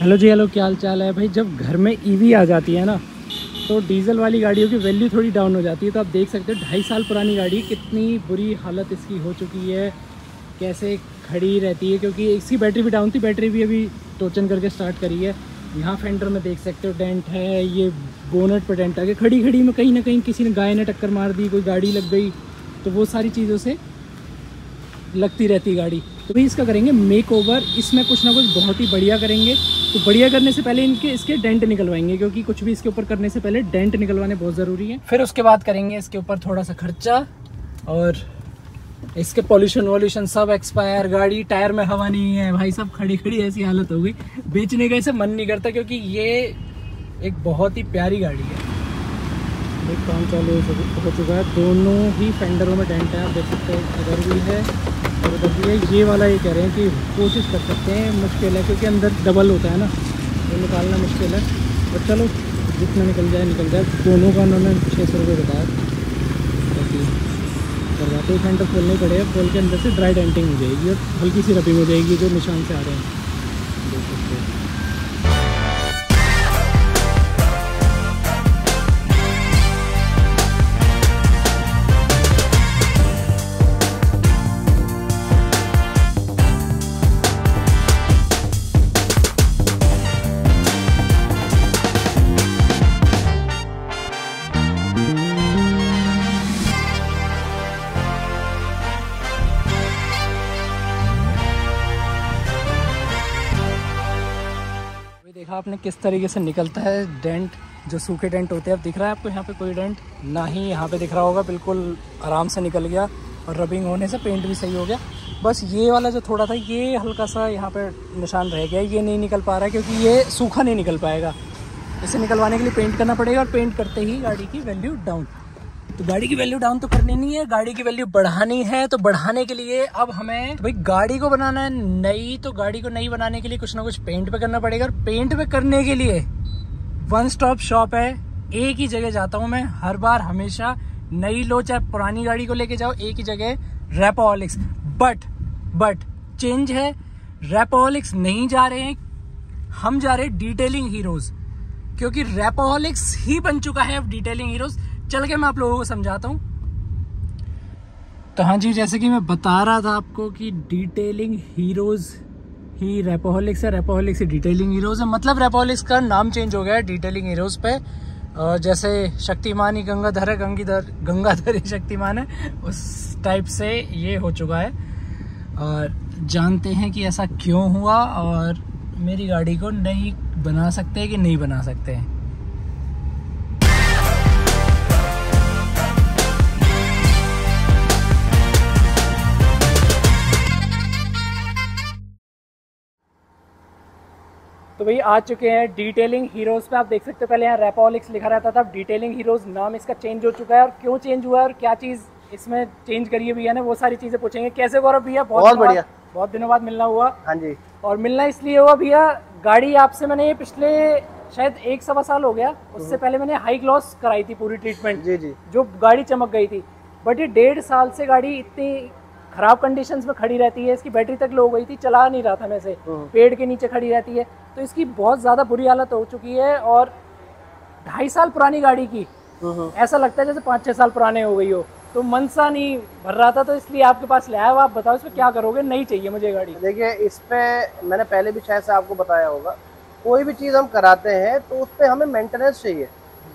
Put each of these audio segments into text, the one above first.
Hello जी, hello, क्या हाल चाल है? भाई, जब घर में ईवी आ जाती है ना तो डीजल वाली गाड़ियों की वैल्यू थोड़ी डाउन हो जाती है। तो आप देख सकते हो, ढाई साल पुरानी गाड़ी, कितनी बुरी हालत इसकी हो चुकी है, कैसे खड़ी रहती है, क्योंकि इसकी बैटरी भी डाउन थी, बैटरी भी अभी टोचन करके स्टार्ट करी है। यहाँ फेंडर में देख सकते हो डेंट है, ये बोनट पर डेंट आ गया। खड़ी खड़ी में कहीं ना कहीं किसी ने गाय ने टक्कर मार दी, कोई गाड़ी लग गई तो वो सारी चीज़ों से लगती रहती गाड़ी। तो भाई इसका करेंगे मेक ओवर इसमें कुछ ना कुछ बहुत ही बढ़िया करेंगे। तो बढ़िया करने से पहले इनके इसके डेंट निकलवाएँगे क्योंकि कुछ भी इसके ऊपर करने से पहले डेंट निकलवाने बहुत ज़रूरी है। फिर उसके बाद करेंगे इसके ऊपर थोड़ा सा खर्चा और इसके पॉल्यूशन वॉल्यूशन सब एक्सपायर गाड़ी टायर में हवा नहीं है भाई सब खड़ी खड़ी ऐसी हालत हो गई। बेचने का इसे मन नहीं करता क्योंकि ये एक बहुत ही प्यारी गाड़ी है। एक काम चालू हो चुका है दोनों ही फेंडरों में डेंट है आप देख सकते हैं अगर भी है और उधर भी है। ये वाला ये कह रहे हैं कि कोशिश कर सकते हैं, मुश्किल है, क्योंकि अंदर डबल होता है ना। तो निकालना मुश्किल है। और चलो, जितना निकल जाए निकल जाए। दोनों का उन्होंने छः सौ रुपये बताया। बाकी करवाते ही। सेंटर खोलने पड़े खोल के अंदर से ड्राई डेंटिंग हो जाएगी और हल्की सी रबिंग हो जाएगी, जो निशान से आ रहे हैं। आपने किस तरीके से निकलता है डेंट, जो सूखे डेंट होते हैं, अब दिख रहा है आपको यहाँ पे कोई डेंट? ना ही यहाँ पे दिख रहा होगा, बिल्कुल आराम से निकल गया और रबिंग होने से पेंट भी सही हो गया। बस ये वाला जो थोड़ा था, ये हल्का सा यहाँ पर निशान रह गया, ये नहीं निकल पा रहा है क्योंकि ये सूखा नहीं निकल पाएगा। इसे निकलवाने के लिए पेंट करना पड़ेगा और पेंट करते ही गाड़ी की वैल्यू डाउन तो गाड़ी की वैल्यू डाउन तो करनी नहीं है, गाड़ी की वैल्यू बढ़ानी है तो बढ़ाने के लिए अब हमें तो भाई गाड़ी को बनाना है, नई तो गाड़ी को नई बनाने के लिए कुछ ना कुछ पेंट पे करना पड़ेगा और पेंट पे करने के लिए वन स्टॉप शॉप है, एक ही जगह जाता हूँ मैं, हर बार हमेशा नई लो चाहे पुरानी गाड़ी को लेके जाओ, एक ही जगह रेपोलिक्स बट बट चेंज है रेपोलिक्स नहीं जा रहे हैं, हम जा रहे हैं डिटेलिंग हीरोज क्योंकि रेपोलिक्स ही बन चुका है अब डिटेलिंग हीरोज चल के मैं आप लोगों को समझाता हूँ। तो हाँ जी जैसे कि मैं बता रहा था आपको कि डिटेलिंग हीरोज ही रेपोहलिक्स है। रेपोहलिक्स ही डिटेलिंग हीरोज है। मतलब रेपोहलिक्स का नाम चेंज हो गया है डिटेलिंग हीरोज पे। और जैसे शक्तिमान ही गंगाधर है, गंगीधर, गंगाधर ही शक्तिमान है, उस टाइप से ये हो चुका है। और जानते हैं कि ऐसा क्यों हुआ और मेरी गाड़ी को नहीं बना सकते कि नहीं बना सकते हैं। तो भाई आ चुके हैं डिटेलिंग हीरोज पे। आप देख सकते हो पहले यहाँ रेपोलिक्स लिखा रहता था। अब डिटेलिंग हीरोज नाम इसका चेंज हो चुका है और क्यों चेंज हुआ है और क्या चीज़ इसमें चेंज करी है भैया ने वो सारी चीज़ें पूछेंगे। कैसे गौरव भैया बहुत, बहुत बढ़िया। बहुत दिनों बाद मिलना हुआ। हाँ जी। और मिलना इसलिए हुआ भैया गाड़ी आपसे मैंने ये पिछले शायद एक सवा साल हो गया। उससे पहले मैंने हाई ग्लॉस कराई थी पूरी ट्रीटमेंट जी जी। जो गाड़ी चमक गई थी। बट ये डेढ़ साल से गाड़ी इतनी खराब कंडीशंस में खड़ी रहती है। इसकी बैटरी तक लो हो गई थी चला नहीं रहा था मैं से पेड़ के नीचे खड़ी रहती है। तो इसकी बहुत ज़्यादा बुरी हालत हो चुकी है और ढाई साल पुरानी गाड़ी की। ऐसा लगता है जैसे पाँच छः साल पुराने हो गई हो। तो मन सा नहीं भर रहा था तो इसलिए आपके पास ले आया। आप बताओ इसमें क्या करोगे? नहीं चाहिए मुझे गाड़ी। देखिए इस पे मैंने पहले भी शायद से आपको बताया होगा कोई भी चीज़ हम कराते हैं तो उस पर हमें मेंटेनेंस चाहिए।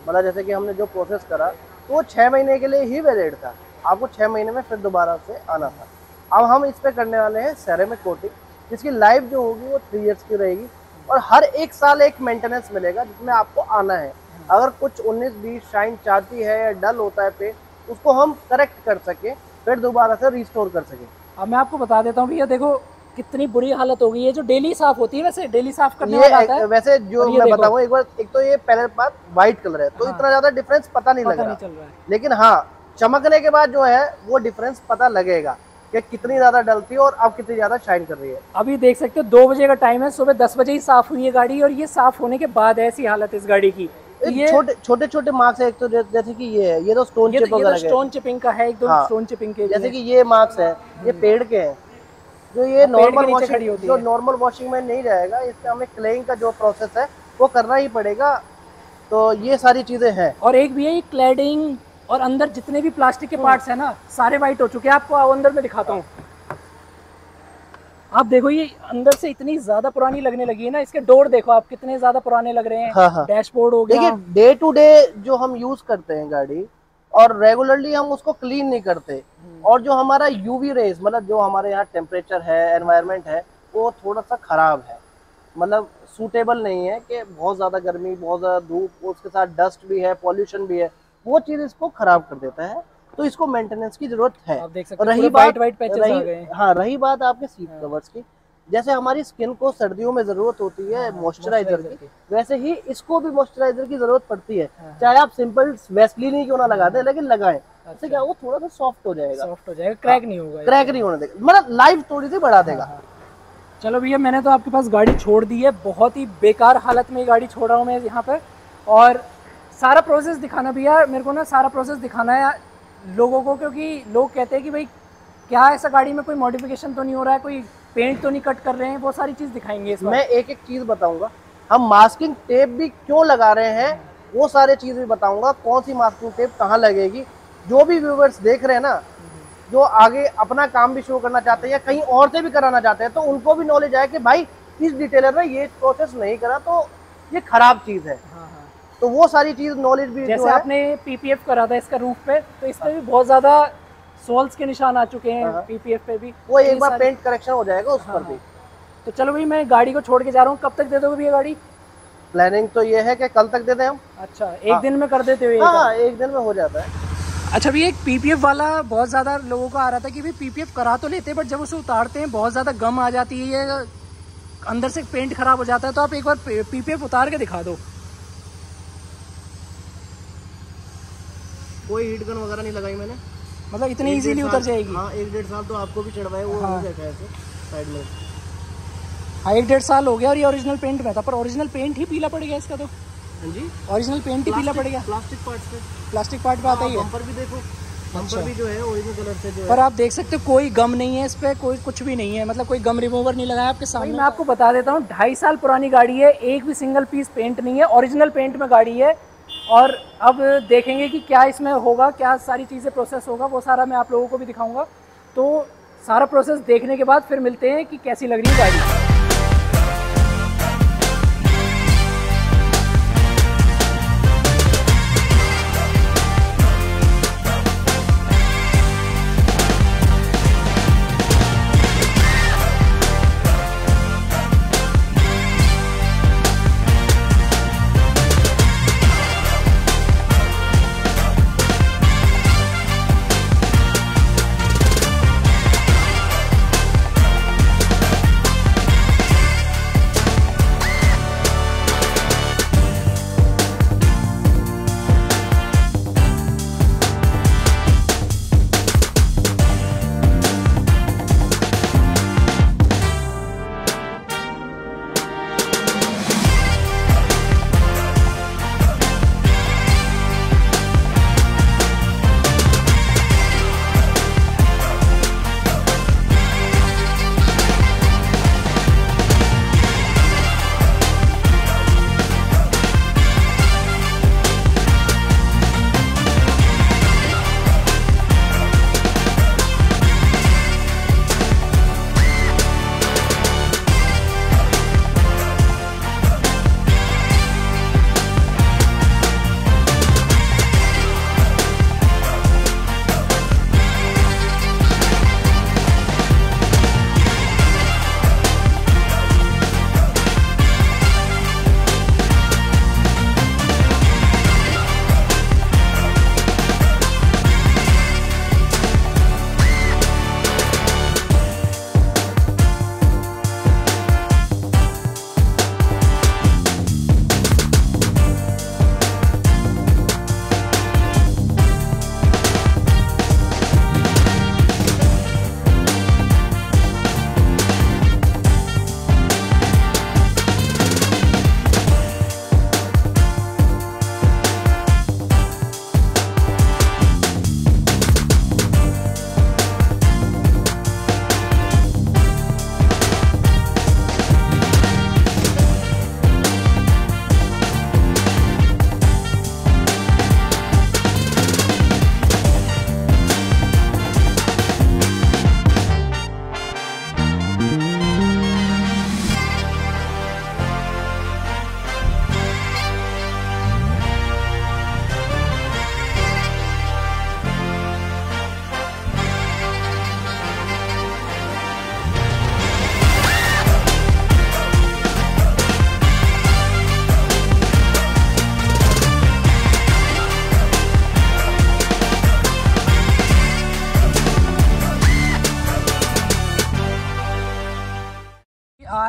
मतलब जैसे कि हमने जो प्रोसेस करा तो वो छः महीने के लिए ही वैलिड था। आपको छः महीने में फिर दोबारा से आना था। अब हम इस पर करने वाले हैं सेरेमिक कोटिंग जिसकी लाइफ जो होगी वो थ्री ईयर्स की रहेगी। और हर एक साल एक मेंटेनेंस मिलेगा जिसमें आपको आना है। अगर कुछ 19 बीस शाइन चाहती है या डल होता है पे उसको हम करेक्ट कर सके फिर दोबारा से रिस्टोर कर सके। अब मैं आपको बता देता हूँ भैया देखो कितनी बुरी हालत हो गई है। जो डेली साफ़ होती है वैसे डेली साफ़ करने ये वाला आता है। वैसे जो ये मैं। बताऊँ एक बार एक तो ये पहले बात व्हाइट कलर है तो हाँ। इतना ज़्यादा डिफरेंस पता नहीं लग रहा है। लेकिन हाँ चमकने के बाद जो है वो डिफरेंस पता लगेगा। कि कितनी ज़्यादा डलती है और अब कितनी ज़्यादा शाइन कर रही है। अभी देख सकते हो दो बजे का टाइम है सुबह दस बजे ही साफ़ हुई है गाड़ी और ये साफ़ होने के बाद ऐसी हालत इस गाड़ी की। ये छोटे छोटे छोटे मार्क्स है एक तो जैसे कि ये है ये तो स्टोन ये चिप तो, ये तो वगैरह स्टोन चिपिंग का है एक दो हाँ। स्टोन चिपिंग के जैसे कि ये मार्क्स है ये पेड़ के हैं। जो ये नॉर्मल नीचे खड़ी वॉशिंग जो है। नॉर्मल वॉशिंग में नहीं जाएगा इसमें हमें क्लेइंग का जो प्रोसेस है वो करना ही पड़ेगा। तो ये सारी चीज़ें हैं। और एक भी है ये क्लैडिंग और अंदर जितने भी प्लास्टिक के पार्ट्स हैं ना सारे वाइट हो चुके हैं। आपको आओ अंदर में दिखाता हूँ। आप देखो ये अंदर से इतनी ज़्यादा पुरानी लगने लगी है ना इसके डोर देखो आप कितने ज़्यादा पुराने लग रहे हैं। हाँ हाँ। डैशबोर्ड हो गया। देखिए डे टू डे जो हम यूज़ करते हैं गाड़ी और रेगुलरली हम उसको क्लीन नहीं करते। हम्म। और जो हमारा यूवी रेज मतलब जो हमारे यहाँ टेम्परेचर है एनवायरमेंट है वो थोड़ा सा खराब है। मतलब सूटेबल नहीं है कि बहुत ज़्यादा गर्मी बहुत ज़्यादा धूप उसके साथ डस्ट भी है पॉल्यूशन भी है। वो चीज़ इसको खराब कर देता है तो इसको मेंटेनेंस की ज़रूरत है। आप देख सकते रही बात वाइट रही हाँ। रही बात आपके सीट हाँ। कवर्स की। जैसे हमारी स्किन को सर्दियों में ज़रूरत होती है हाँ, मॉइस्चराइजर की वैसे ही इसको भी मॉइस्चराइजर की ज़रूरत पड़ती है। हाँ। चाहे आप सिंपल वेस्लिन ही क्यों ना लगा दें लेकिन लगाएँ। इससे क्या वो थोड़ा सा सॉफ्ट हो जाएगा। सॉफ्ट हो जाएगा क्रैक नहीं होगा क्रैक नहीं होने देगा। मतलब लाइफ थोड़ी सी बढ़ा देगा। हाँ, हाँ। चलो भैया मैंने तो आपके पास गाड़ी छोड़ दी है। बहुत ही बेकार हालत में गाड़ी छोड़ा हूँ मैं यहाँ पे। और सारा प्रोसेस दिखाना भैया मेरे को ना सारा प्रोसेस दिखाना है लोगों को क्योंकि लोग कहते हैं कि भाई क्या ऐसा गाड़ी में कोई मॉडिफिकेशन तो नहीं हो रहा है कोई पेंट तो नहीं कट कर रहे हैं वो सारी चीज़ दिखाएँगे मैं एक एक चीज़ बताऊँगा। हम मास्किंग टेप भी क्यों लगा रहे हैं वो सारे चीज़ भी बताऊँगा कौन सी मास्किंग टेप कहाँ लगेगी। जो भी व्यूवर्स देख रहे हैं ना जो आगे अपना काम भी शुरू करना चाहते हैं या कहीं और से भी कराना चाहते हैं तो उनको भी नॉलेज आए कि भाई इस डिटेलर ने ये प्रोसेस नहीं करा तो ये खराब चीज़ है। हाँ हाँ। तो वो सारी चीज़ नॉलेज भी जैसे है आपने पीपीएफ करा था इसका रूफ पे तो इस पे भी बहुत ज़्यादा सोल्स के निशान आ चुके हैं हाँ। पीपीएफ पे भी। वो एक बार पेंट करेक्शन हो जाएगा उस हाँ, पर भी। तो चलो भाई मैं गाड़ी को छोड़ के जा रहा हूँ। कब तक दे दोगे भैया गाड़ी? प्लानिंग तो ये है कि कल तक दे दें हम। अच्छा एक हाँ। दिन में कर देते हुए हाँ हाँ एक दिन में हो जाता है। अच्छा भैया एक पीपीएफ वाला बहुत ज़्यादा लोगों को आ रहा था कि भाई पीपीएफ करा तो लेते हैं बट जब उसे उतारते हैं बहुत ज़्यादा गम आ जाती है ये अंदर से पेंट खराब हो जाता है तो आप एक बार पीपीएफ उतार के दिखा दो। कोई हीट गन वगैरह नहीं लगाई मैंने। मतलब इतनी इजीली उतर जाएगी। हाँ एक डेढ़ साल तो आपको भी चढ़वाए वो हाँ। हो। गया ऐसे साइड में। हाँ एक डेढ़ साल हो गया और ये ओरिजिनल पेंट में था पर ओरिजिनल पेंट ही पीला पड़ गया इसका तो। हाँ जी। ओरिजिनल पेंट ही पीला पड़ गया। प्लास्टिक पार्ट्स पे प्लास्टिक पार्ट पे आता ही है बम्पर भी देखो। अच्छा। भी जो है ओरिजिनल कलर से जो पर है। आप देख सकते हो कोई गम नहीं है इस पे कोई कुछ भी नहीं है। मतलब कोई गम रिमूवर नहीं लगाया आपके सामने। मैं आपको बता देता हूँ ढाई साल पुरानी गाड़ी है एक भी सिंगल पीस पेंट नहीं है ओरिजिनल पेंट में गाड़ी है और अब देखेंगे कि क्या इसमें होगा, क्या सारी चीज़ें प्रोसेस होगा, वो सारा मैं आप लोगों को भी दिखाऊँगा। तो सारा प्रोसेस देखने के बाद फिर मिलते हैं कि कैसी लग रही है गाड़ी।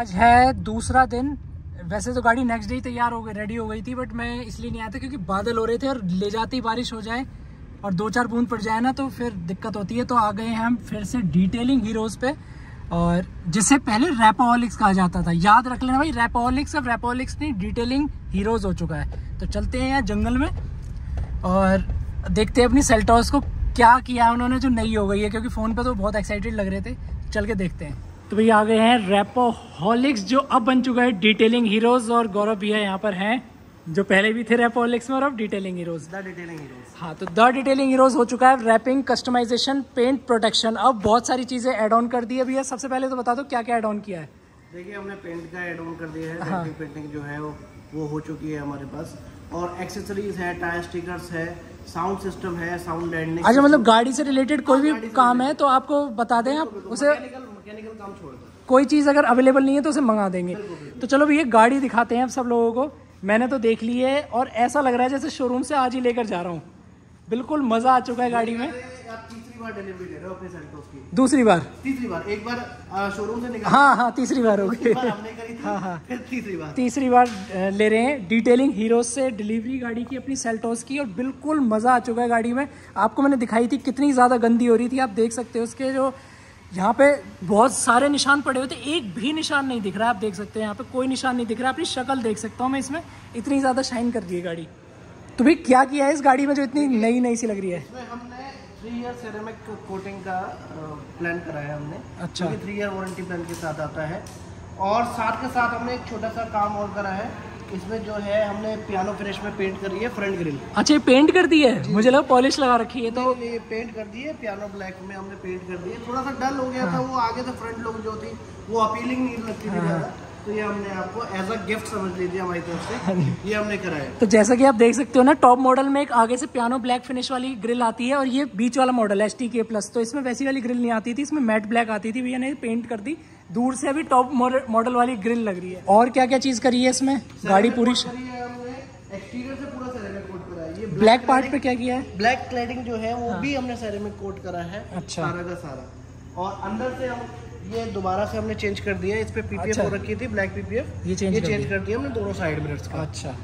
आज है दूसरा दिन। वैसे तो गाड़ी नेक्स्ट डे तैयार हो गई रेडी हो गई थी बट मैं इसलिए नहीं आया था क्योंकि बादल हो रहे थे और ले जाती बारिश हो जाए और दो चार बूंद पड़ जाए ना तो फिर दिक्कत होती है। तो आ गए हैं हम फिर से डिटेलिंग हीरोज पे और जिसे पहले रेपोलिक्स कहा जाता था। याद रख लेना भाई रेपोलिक्स अब रेपोलिक्स नहीं डिटेलिंग हीरोज हो चुका है। तो चलते हैं यहाँ जंगल में और देखते हैं अपनी सेल्टॉस को क्या किया उन्होंने जो नई हो गई है, क्योंकि फ़ोन पे तो बहुत एक्साइटेड लग रहे थे। चल के देखते हैं। तो भैया आ गए हैं रेपोहॉलिक्स जो अब बन चुका है डिटेलिंग हीरोज और गौरव भैया यहाँ पर हैं जो पहले भी थे रेपोहॉलिक्स में और अब detailing heroes the detailing heroes हाँ तो द डिटेलिंग हीरोज हो चुका है रैपिंग कस्टमाइजेशन पेंट प्रोटेक्शन अब बहुत सारी चीज़ें एड ऑन कर दी है भैया। सबसे पहले तो बता दो क्या क्या एड ऑन किया है? देखिए हमने पेंट का एड ऑन कर दिया है। हाँ। पेंटिंग जो है वो वो हो चुकी है हमारे पास। और एक्सेसरीज है टायर स्टिकर्स है साउंड सिस्टम है साउंड एंडिंग अच्छा मतलब गाड़ी से रिलेटेड कोई भी काम है तो आपको बता दें आप उसे मैकेनिकल काम छोड़ दो। कोई चीज़ अगर अवेलेबल नहीं है तो उसे मंगा देंगे। तो चलो भैया गाड़ी दिखाते हैं अब सब लोगों को। मैंने तो देख ली है और ऐसा लग रहा है जैसे शोरूम से आज ही लेकर जा रहा हूँ। बिल्कुल मज़ा आ चुका है गाड़ी में। तीसरी बार डिलीवरी दे रहे हो अपने सेल्टोस की दूसरी बार? तीसरी बार। एक बार शोरूम से निकाल। हाँ हाँ तीसरी बार हो गई। हाँ, हाँ। तीसरी बार। तीसरी बार ले रहे हैं। डिटेलिंग हीरोज से डिलीवरी गाड़ी की अपनी सेल्टोस की और बिल्कुल मज़ा आ चुका है गाड़ी में। आपको मैंने दिखाई थी कितनी ज़्यादा गंदी हो रही थी। आप देख सकते हो उसके जो यहाँ पे बहुत सारे निशान पड़े हुए थे एक भी निशान नहीं दिख रहा है आप देख सकते हैं यहाँ पे कोई निशान नहीं दिख रहा है अपनी शक्ल देख सकता हूँ मैं इसमें इतनी ज़्यादा शाइन कर दी है गाड़ी। तो भाई क्या किया है इस गाड़ी में जो इतनी नई नई सी लग रही है? हमने थ्री ईयर सेरेमिक कोटिंग का प्लान कराया हमने। अच्छा। थ्री ईयर वारंटी प्लान के साथ आता है। और साथ के साथ हमने एक छोटा सा काम और करा है। इसमें जो है हमने पियानो फिनिश में पेंट करी है फ्रंट ग्रिल अच्छा ये पेंट कर दी है मुझे लगा पॉलिश लगा रखी है तो ये पेंट कर दिए पियानो ब्लैक में हमने पेंट कर दिए थोड़ा सा डल हो गया था वो आगे से फ्रंट लुक जो थी वो अपीलिंग नहीं लगती थी ज़्यादा। तो ये हमने आपको एज अ गिफ्ट समझ लीजिए हमारी तरफ़ से। ये हमने कराया। तो जैसा कि आप देख सकते हो ना टॉप मॉडल में एक आगे से पियानो ब्लैक फिनिश वाली ग्रिल आती है और ये बीच वाला मॉडल है एस टी के प्लस तो इसमें वैसी वाली ग्रिल नहीं आती थी इसमें मैट ब्लैक आती थी भैया ने पेंट कर दी। दूर से अभी टॉप मॉडल वाली ग्रिल लग रही है। और क्या क्या चीज़ करी है इसमें? गाड़ी पूरी करी है हमने। एक्सटीरियर से पूरा सेरेमिक कोट करा है। ये ब्लैक पार्ट पे क्या किया है? ब्लैक क्लैडिंग जो है वो भी हमने सेरेमिक कोट करा है। अच्छा। सारा का सारा। और अंदर से हम ये दोबारा से हमने चेंज कर दिया है। इस पे पीपीएफ अच्छा। हो रखी थी ब्लैक पीपीएफ ये change ये कर चेंज कर दिया हमने दोनों साइड मिरर्स का। अच्छा।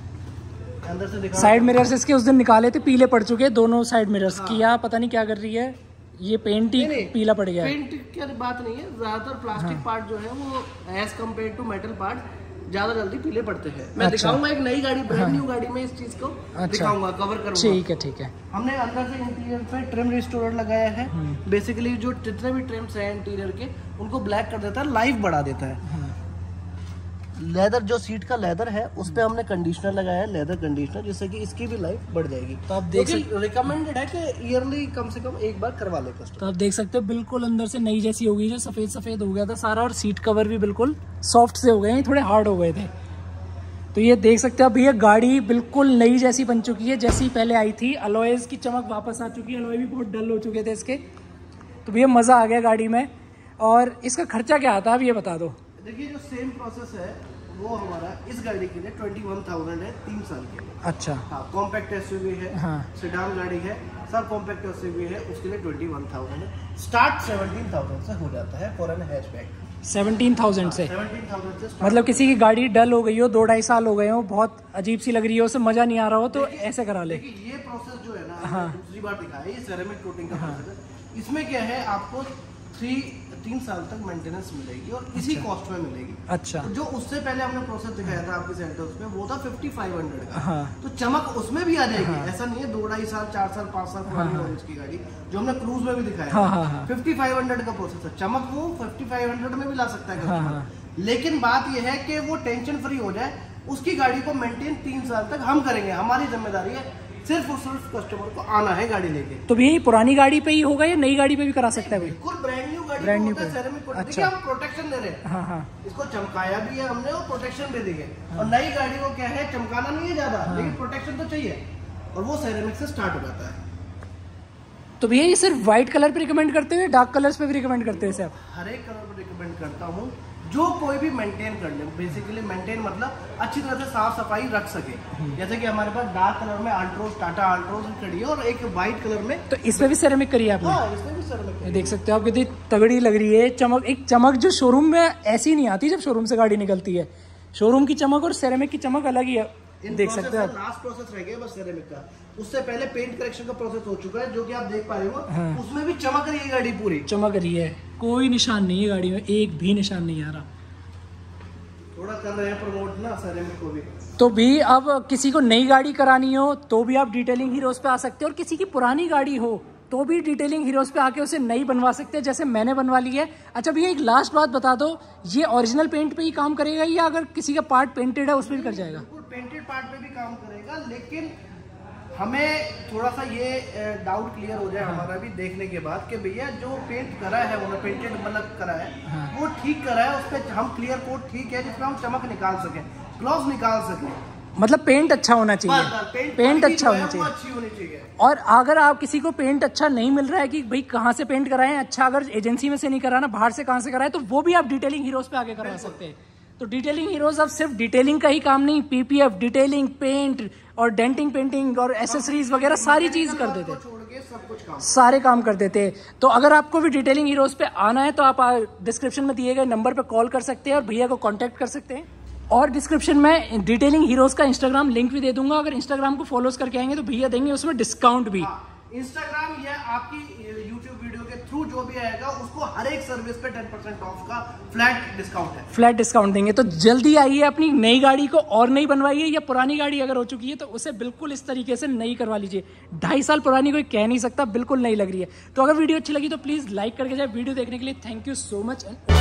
अंदर से साइड मिरर्स इसके उस दिन निकाले थे पीले पड़ चुके हैं दोनों साइड मिरर्स किया पता नहीं क्या कर रही है। ये पेंट ही। पीला पड़ गया पेंट की बात नहीं है ज़्यादातर प्लास्टिक हाँ। पार्ट जो है वो as compare to metal part ज़्यादा जल्दी पीले पड़ते हैं मैं अच्छा। दिखाऊँगा एक नई गाड़ी ब्रांड न्यू गाड़ी में इस चीज़ को अच्छा। दिखाऊँगा कवर करूँगा ठीक है ठीक है हमने अंदर से इंटीरियर पे ट्रिम रिस्टोरर लगाया है हम्म। बेसिकली जो जितने भी ट्रिम्स है इंटीरियर के उनको ब्लैक कर देता है लाइफ बढ़ा देता है हाँ। लेदर जो सीट का लेदर है उस पर हमने कंडीशनर लगाया है लेदर कंडीशनर जिससे कि इसकी भी लाइफ बढ़ जाएगी। तो आप देख सकते रिकमेंडेड है कि ईयरली कम से कम एक बार करवा ले कस्टमर तो आप देख सकते हो बिल्कुल अंदर से नई जैसी हो गई जो सफ़ेद सफ़ेद हो गया था सारा और सीट कवर भी बिल्कुल सॉफ्ट से हो गए हैं थोड़े हार्ड हो गए थे। तो ये देख सकते हो अब ये गाड़ी बिल्कुल नई जैसी बन चुकी है जैसी पहले आई थी। अलॉयज की चमक वापस आ चुकी है अलॉय भी बहुत डल हो चुके थे इसके। तो भैया मज़ा आ गया गाड़ी में। और इसका खर्चा क्या आता है अब ये बता दो। देखिए जो सेम प्रोसेस है वो हमारा इस गाड़ी के लिए ट्वेंटी वन थाउज़ेंड है तीन साल के लिए। अच्छा। हाँ कॉम्पैक्ट एस है हाँ। सेडान गाड़ी है सब कॉम्पैक्ट एस है उसके लिए ट्वेंटी वन थाउज़ेंड है। स्टार्ट सेवनटीन थाउज़ेंड से हो जाता है for an hatchback seventeen thousand से? सेवनटीन थाउज़ेंड से मतलब किसी की गाड़ी डल हो गई हो दो ढाई साल हो गए हो बहुत अजीब सी लग रही हो उसे मज़ा नहीं आ रहा हो तो ऐसे करा ले। ये प्रोसेस जो है ना हाँ। दूसरी बार दिखाया है, ये सेरेमिक कोटिंग का प्रोसेस है। इसमें क्या है आपको थ्री तीन साल तक मेंटेनेंस मिलेगी और इसी कॉस्ट में मिलेगी। अच्छा। तो जो उससे पहले हमने प्रोसेस दिखाया था आपके सेंटर्स में वो था फिफ्टी फाइव हंड्रेड का। हाँ। तो चमक उसमें भी आ जाएगी। हाँ। ऐसा नहीं है दो ढाई साल चार साल पाँच साल पुरानी नॉलेज की गाड़ी जो हमने क्रूज में भी दिखाया हाँ, हाँ, हाँ। फिफ्टी फाइव हंड्रेड का प्रोसेस है चमक वो फिफ्टी फाइव हंड्रेड में भी ला सकता है हाँ, लेकिन बात यह है कि वो टेंशन फ्री हो जाए उसकी गाड़ी को मेंटेन तीन साल तक हम करेंगे। हमारी ज़िम्मेदारी है सिर्फ़ और सिर्फ़ कस्टमर को आना है गाड़ी लेके। तो भैया ये पुरानी गाड़ी पे ही होगा या नई गाड़ी पे भी करा सकता है बिल्कुल ब्रांड न्यू गाड़ी ब्रांड है ceramic coat। अच्छा। हम प्रोटेक्शन दे रहे हैं। हाँ हाँ। इसको चमकाया भी है हमने और प्रोटेक्शन भी दी है। और नई गाड़ी को क्या है चमकाना नहीं है ज़्यादा हाँ। लेकिन प्रोटेक्शन तो चाहिए। और वो सेरेमिक से स्टार्ट हो जाता है। तो भैया ये सिर्फ़ व्हाइट कलर पे रिकमेंड करते हो डार्क कलर्स पे भी रिकमेंड करते हो आप? हर एक कलर को रिकमेंड करता हूँ। जो कोई भी मेंटेन कर ले बेसिकली मेंटेन मतलब अच्छी तरह से साफ़ सफ़ाई रख सके। जैसे कि हमारे पास डार्क कलर में अल्ट्रोज टाटा अल्ट्रोज खड़ी है और एक व्हाइट कलर में तो इसमें भी सेरेमिक करी है आपने? हाँ इसमें भी सर में ये देख सकते हो आप कितनी तगड़ी लग रही है। चमक एक चमक जो शोरूम में ऐसी नहीं आती जब शोरूम से गाड़ी निकलती है। शोरूम की चमक और सेरेमिक की चमक अलग ही है। देख सकते हो आप। लास्ट प्रोसेस रह गया बस सेरेमिक का। उससे पहले पेंट करेक्शन का प्रोसेस हो चुका है जो कि आप देख पा रहे हो। हाँ। उसमें भी चमक रही है गाड़ी पूरी। चमक रही है। कोई निशान नहीं है गाड़ी में एक भी निशान नहीं आ रहा। थोड़ा कर रहे हैं प्रमोट ना सेरेमिक को भी। तो भी अब किसी को नई गाड़ी करानी हो तो भी आप डिटेलिंग हीरोज पे आ सकते हो और किसी की पुरानी गाड़ी हो तो भी डिटेलिंग हीरोज पे आके उसे नई बनवा सकते हैं जैसे मैंने बनवा ली है। अच्छा भैया एक लास्ट बात बता दो ये ओरिजिनल पेंट पे ही काम करेगा या अगर किसी का पार्ट पेंटेड है उस पर भी कर जाएगा? पेंटेड पार्ट पे भी काम करेगा लेकिन हमें थोड़ा सा ये डाउट क्लियर हो जाए हमारा भी देखने के बाद कि भैया जो पेंट करा है उन्होंने पेंटेड मतलब करा है हाँ। वो ठीक करा है उस पर हम क्लियर कोट ठीक है जिसमें हम चमक निकाल सकें ग्लॉस निकाल सकें। मतलब पेंट अच्छा होना चाहिए। पेंट पेंट अच्छा होना चाहिए। अच्छी होनी चाहिए। और अगर आप किसी को पेंट अच्छा नहीं मिल रहा है कि भाई कहाँ से पेंट कराएँ अच्छा अगर एजेंसी में से नहीं कराना बाहर से कहाँ से कराएँ तो वो भी आप डिटेलिंग हीरोज पे आके करवा सकते हैं। तो डिटेलिंग हीरोज अब सिर्फ़ डिटेलिंग का ही काम नहीं पीपीएफ डिटेलिंग पेंट और डेंटिंग पेंटिंग और एसेसरीज वगैरह सारी चीज़ कर देते। हैं सब कुछ काम। सारे काम कर देते। हैं तो अगर आपको भी डिटेलिंग हीरोज पे आना है तो आप डिस्क्रिप्शन में दिए गए नंबर पे कॉल कर सकते हैं और भैया को कांटेक्ट कर सकते हैं। और डिस्क्रिप्शन में डिटेलिंग हीरोज का इंस्टाग्राम लिंक भी दे दूँगा। अगर इंस्टाग्राम को फॉलोज करके आएँगे तो भैया देंगे उसमें डिस्काउंट भी। इंस्टाग्राम या आपकी यूट्यूब थ्रू जो भी आएगा, उसको हर एक सर्विस पे 10% परसेंट ऑफ़ का फ्लैट डिस्काउंट है। फ्लैट डिस्काउंट देंगे। तो जल्दी आइए अपनी नई गाड़ी को और नई बनवाइए, या पुरानी गाड़ी अगर हो चुकी है तो उसे बिल्कुल इस तरीके से नई करवा लीजिए। ढाई साल पुरानी कोई कह नहीं सकता, बिल्कुल नहीं लग रही है। तो अगर वीडियो अच्छी लगी तो प्लीज़ लाइक करके जाए। वीडियो देखने के लिए thank you so much and